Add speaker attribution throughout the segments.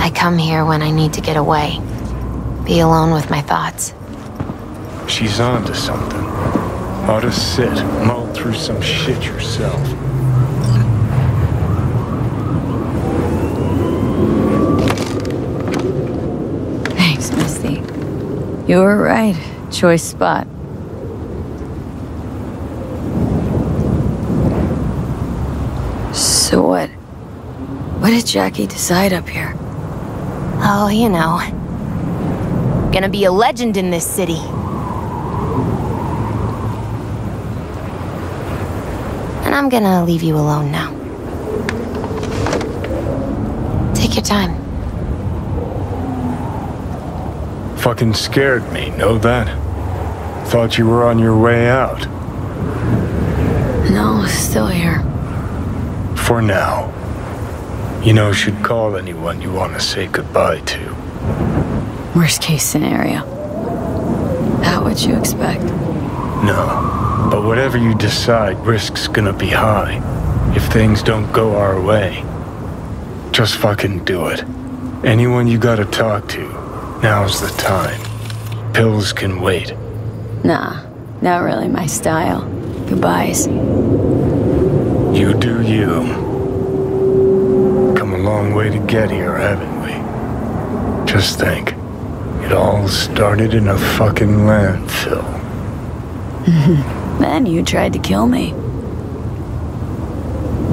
Speaker 1: I come here when I need to get away. Be alone with my thoughts.
Speaker 2: She's onto something. Ought to sit, mull through some shit yourself.
Speaker 3: Thanks, Misty. You were right. Choice spot. So what? What did Jackie decide up here?
Speaker 1: Oh, you know. Gonna be a legend in this city. And I'm gonna leave you alone now. Take your time.
Speaker 2: Fucking scared me, know that? Thought you were on your way out.
Speaker 3: No, still here.
Speaker 2: For now. You know, should call anyone you want to say goodbye to.
Speaker 3: Worst case scenario. That what you expect?
Speaker 2: No. But whatever you decide, risk's gonna be high. If things don't go our way. Just fucking do it. Anyone you gotta talk to, now's the time. Pills can wait.
Speaker 3: Nah, not really my style. Goodbyes.
Speaker 2: You do you. Long way to get here, haven't we? Just think. It all started in a fucking landfill.
Speaker 3: Then you tried to kill me.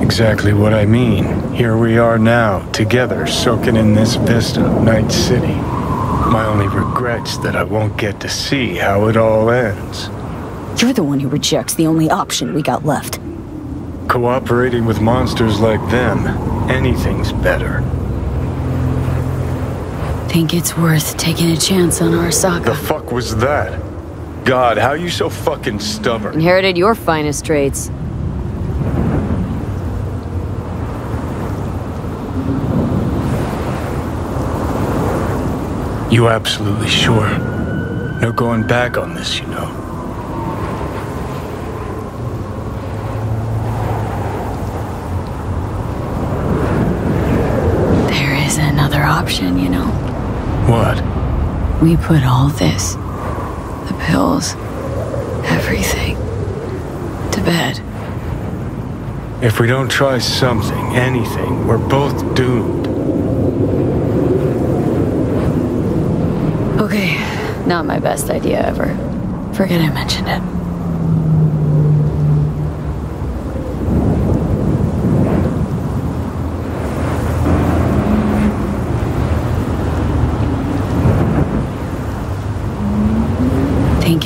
Speaker 2: Exactly what I mean. Here we are now, together, soaking in this vista of Night City. My only regret's that I won't get to see how it all ends.
Speaker 3: You're the one who rejects the only option we got left.
Speaker 2: Cooperating with monsters like them, anything's better.
Speaker 3: Think it's worth taking a chance on Arasaka?
Speaker 2: The fuck was that? God, how are you so fucking stubborn?
Speaker 3: Inherited your finest traits.
Speaker 2: You absolutely sure? No going back on this, you know.
Speaker 3: There is another option, you know.
Speaker 2: What?
Speaker 3: We put all this, the pills, everything, to bed.
Speaker 2: If we don't try something, anything, we're both doomed.
Speaker 3: Okay, not my best idea ever. Forget I mentioned it.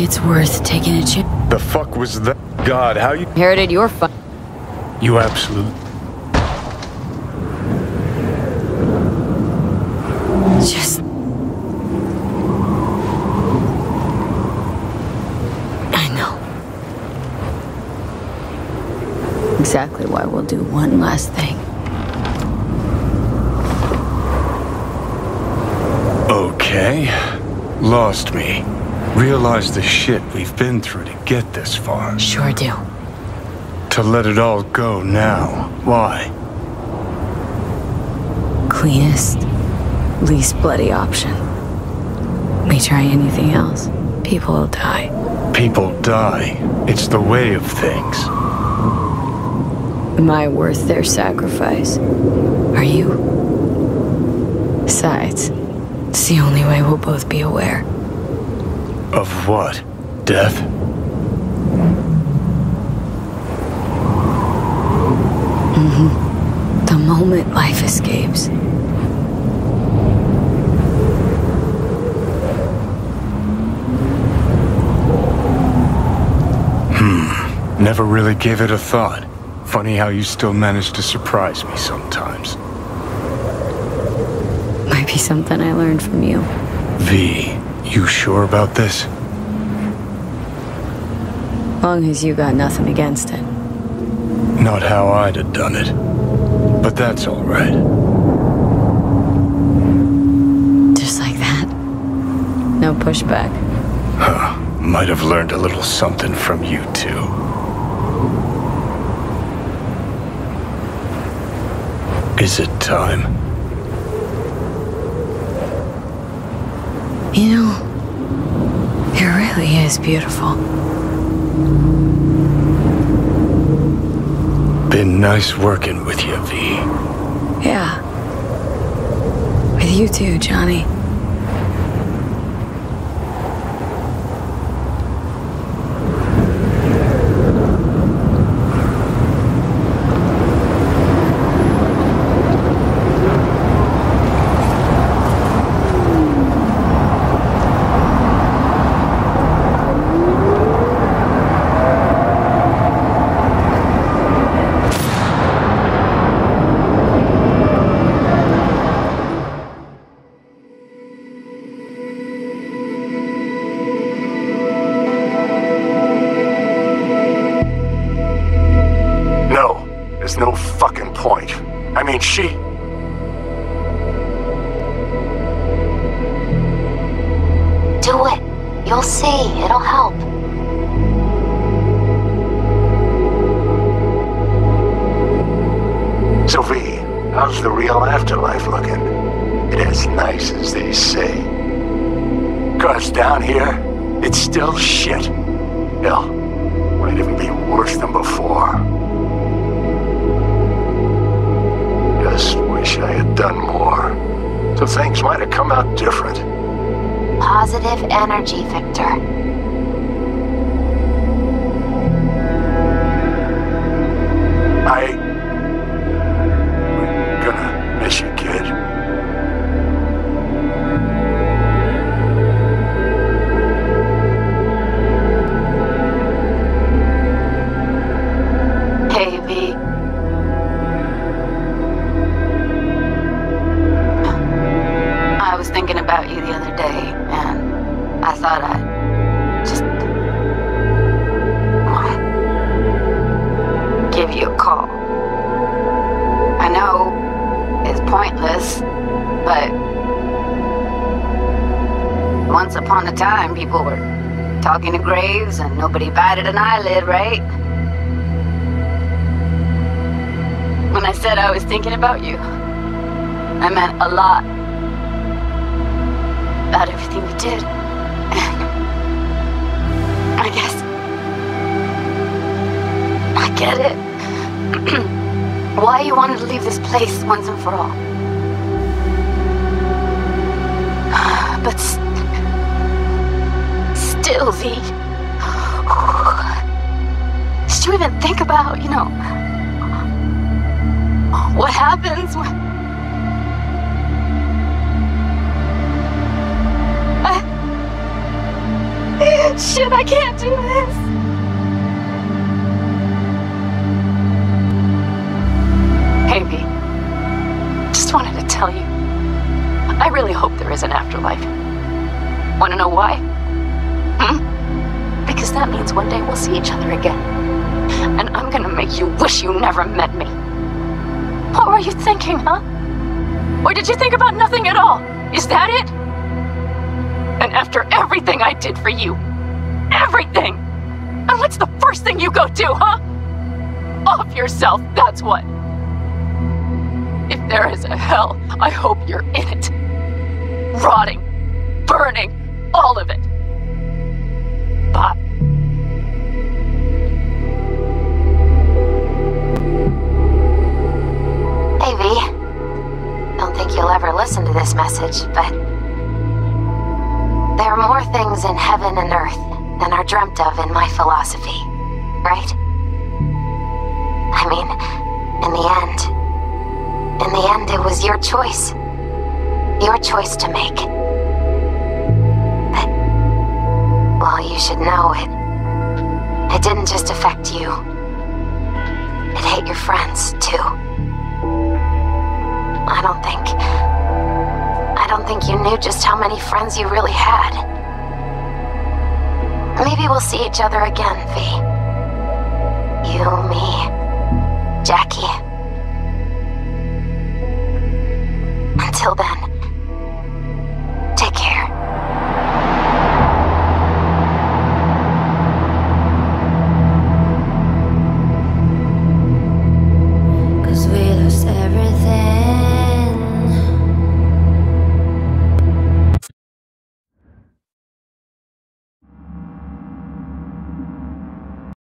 Speaker 3: Think it's worth taking a chance.
Speaker 2: The fuck was that? God, how you.
Speaker 3: Inherited your fi-
Speaker 2: You absolute.
Speaker 3: Just. I know. Exactly why we'll do one last thing.
Speaker 2: Okay. Lost me. Realized the shit we've been through to get this far.
Speaker 3: Sure do.
Speaker 2: To let it all go now. Why?
Speaker 3: Cleanest, least bloody option. We try anything else, people will die.
Speaker 2: People die. It's the way of things.
Speaker 3: Am I worth their sacrifice? Are you? Besides, it's the only way we'll both be aware.
Speaker 2: Of what? Death? Mm-hmm.
Speaker 3: The moment life escapes. Hmm.
Speaker 2: Never really gave it a thought. Funny how you still manage to surprise me sometimes.
Speaker 3: Might be something I learned from you.
Speaker 2: V, you sure about this?
Speaker 3: Long as you got nothing against it.
Speaker 2: Not how I'd have done it. But that's all right.
Speaker 3: Just like that. No pushback. Huh.
Speaker 2: Might have learned a little something from you too. Is it time?
Speaker 3: You know, it really is beautiful.
Speaker 2: Been nice working with you, V.
Speaker 3: Yeah. With you too, Johnny.
Speaker 1: You'll see. It'll help.
Speaker 4: Sophie, how's the real afterlife looking? It as nice as they say. Cause down here, it's still shit. Hell, might even be worse than before. Just wish I had done more. So things might have come out different.
Speaker 1: Positive energy, Victor. Once upon a time, people were talking to graves and nobody batted an eyelid, right? When I said I was thinking about you, I meant a lot. About everything you did. And I guess. I get it. Why you wanted to leave this place once and for all. But Did you even think about, you know, what happens when. I... Shit, I can't do this. Hey, V. Just wanted to tell you. I really hope there is an afterlife. Want to know why? That means one day we'll see each other again. And I'm gonna make you wish you never met me. What were you thinking, huh? Or did you think about nothing at all? Is that it? And after everything I did for you, everything! And what's the first thing you go do, huh? Off yourself, that's what. If there is a hell, I hope you're in it. Rotting, burning, all of it. Message, but. There are more things in heaven and earth than are dreamt of in my philosophy, right? I mean, in the end. In the end, it was your choice. Your choice to make. But. Well, you should know it. It didn't just affect you, it hit your friends, too. I don't think. Don't think you knew just how many friends you really had. Maybe we'll see each other again, V. You, me, Jackie. Until then,